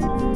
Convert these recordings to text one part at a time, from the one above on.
Bye.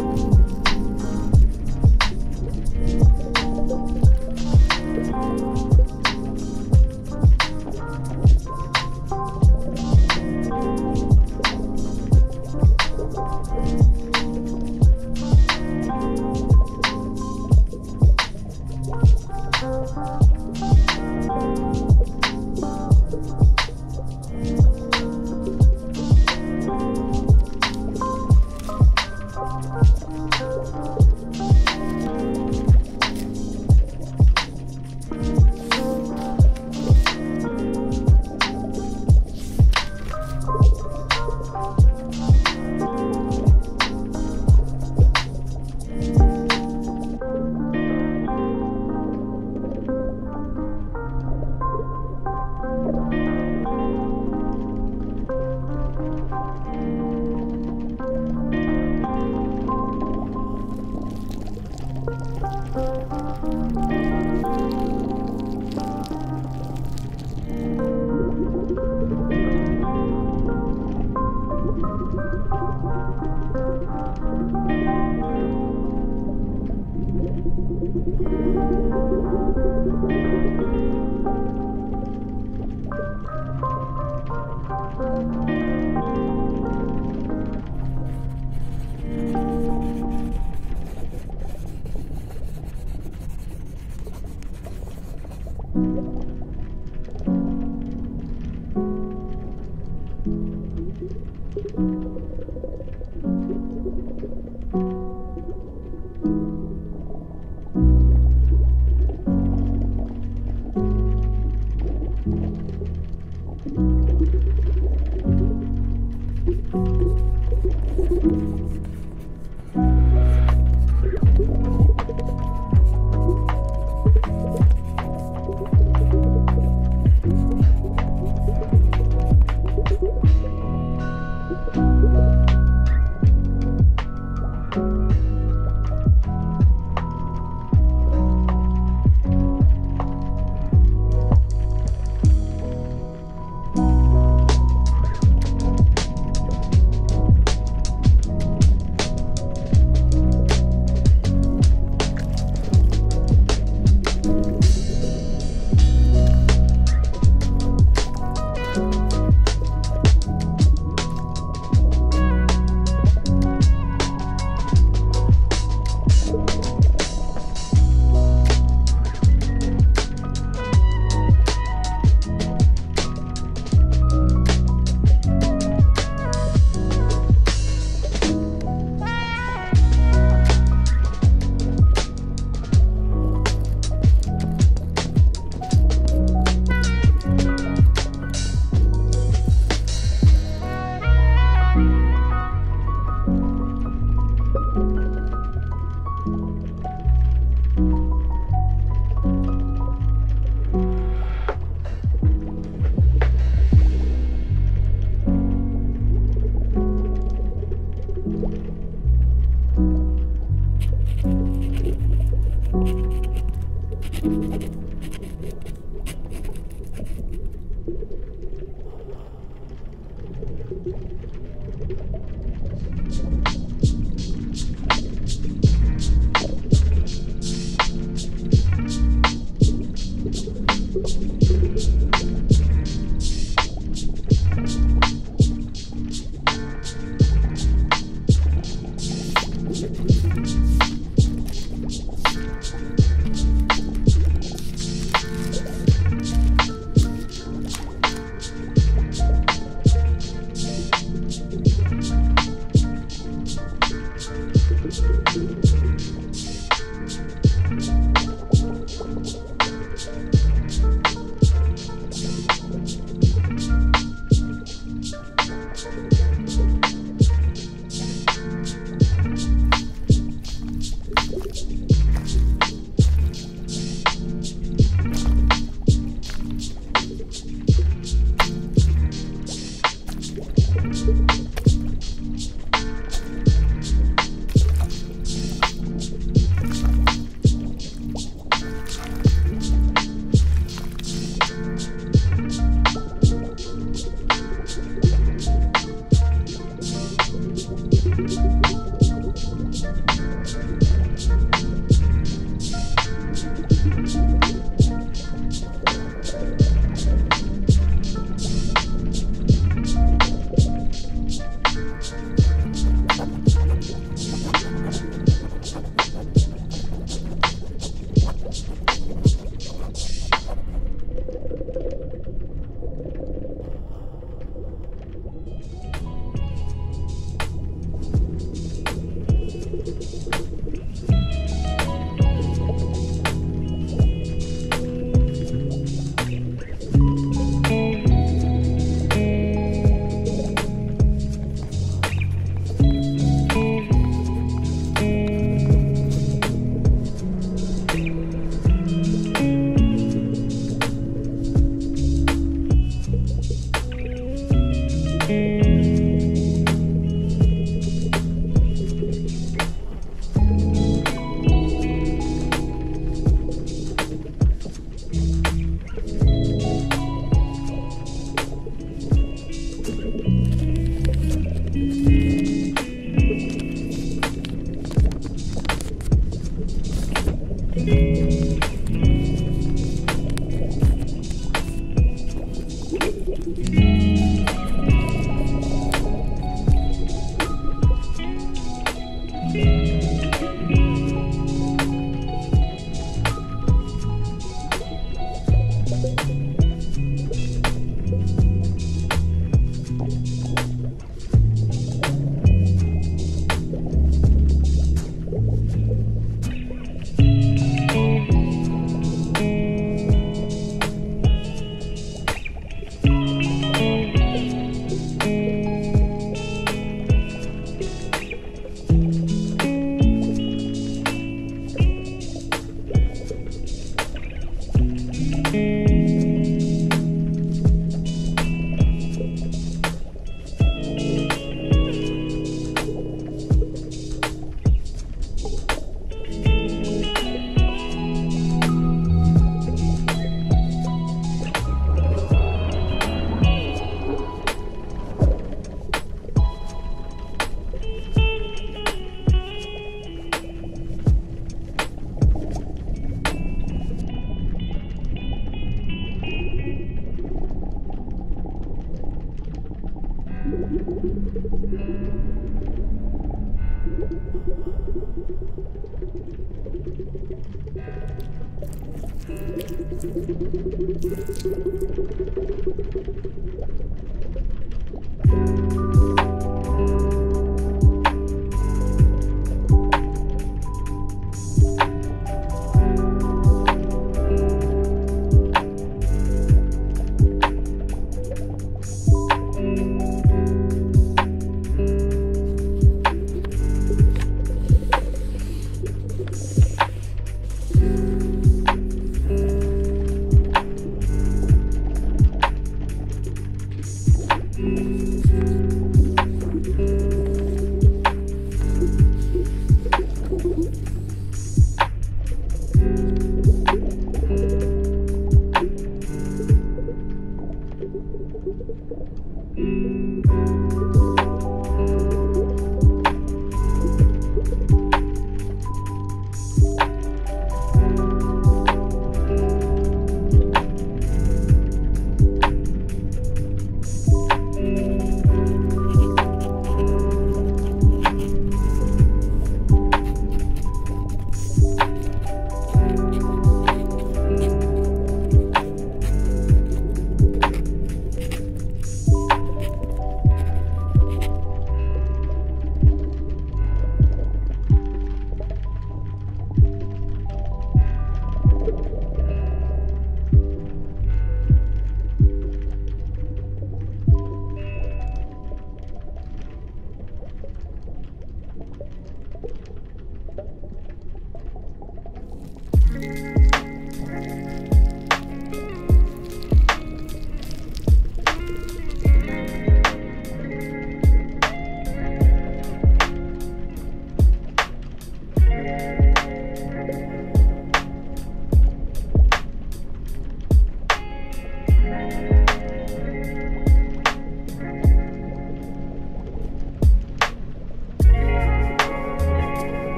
Música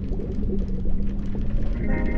Thank you.